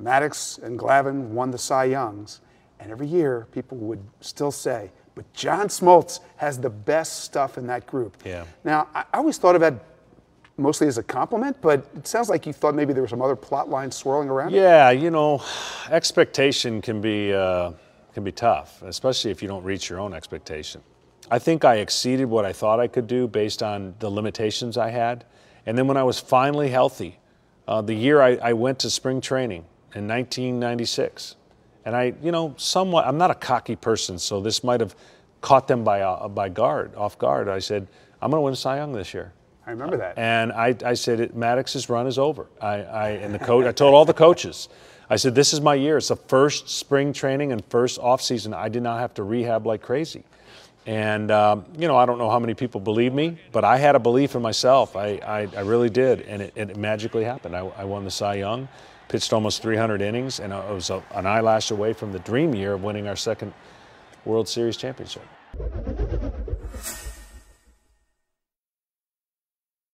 Maddux and Glavine won the Cy Youngs, and every year people would still say, but John Smoltz has the best stuff in that group. Yeah. Now, I I always thought of that mostly as a compliment, but it sounds like you thought maybe there was some other plot line swirling around it. Yeah, you know, expectation can be uh, can be tough, especially if you don't reach your own expectation. I think I exceeded what I thought I could do based on the limitations I had, and then when I was finally healthy, uh, the year I, I went to spring training in 1996, and I, you know, somewhat, I'm not a cocky person, so this might have caught them by uh, by guard, off guard. I said, I'm going to win Cy Young this year. I remember that. And I, I said, Maddux's run is over. I, I, and the coach, I told all the coaches, I said, this is my year. It's the first spring training and first off season. I did not have to rehab like crazy. And, um, you know, I don't know how many people believe me, but I had a belief in myself. I, I, I really did. And it, it magically happened. I, I won the Cy Young, pitched almost 300 innings, and I was a, an eyelash away from the dream year of winning our second World Series championship.